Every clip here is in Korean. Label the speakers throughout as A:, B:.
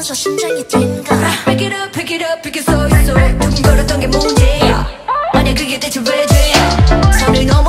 A: 떨면서 심장이 뛴가?
B: Pick it up, pick it up, pick it so so. 두근거렸던 게 뭔지. 만약 그게 대체 왜 돼요 선을 넘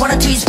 B: wanna tease